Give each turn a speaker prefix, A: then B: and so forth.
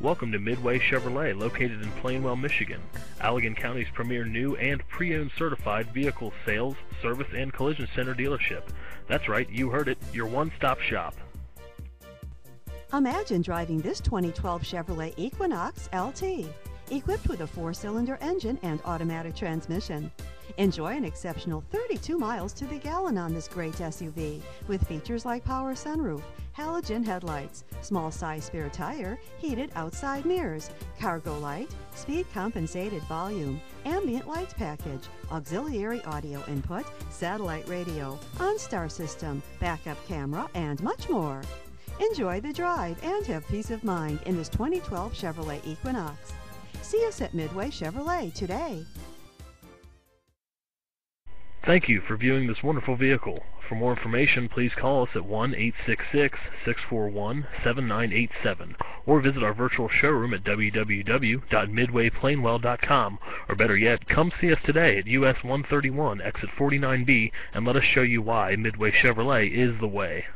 A: Welcome to Midway Chevrolet, located in Plainwell, Michigan, Allegan County's premier new and pre-owned certified vehicle sales, service, and collision center dealership. That's right, you heard it, your one-stop shop.
B: Imagine driving this 2012 Chevrolet Equinox LT, equipped with a four-cylinder engine and automatic transmission. Enjoy an exceptional 32 miles to the gallon on this great SUV with features like power sunroof, halogen headlights, small size spare tire, heated outside mirrors, cargo light, speed compensated volume, ambient lights package, auxiliary audio input, satellite radio, OnStar system, backup camera, and much more. Enjoy the drive and have peace of mind in this 2012 Chevrolet Equinox. See us at Midway Chevrolet today.
A: Thank you for viewing this wonderful vehicle. For more information, please call us at 1-866-641-7987 or visit our virtual showroom at www.midwayplainwell.com or better yet, come see us today at US 131 exit 49B and let us show you why Midway Chevrolet is the way.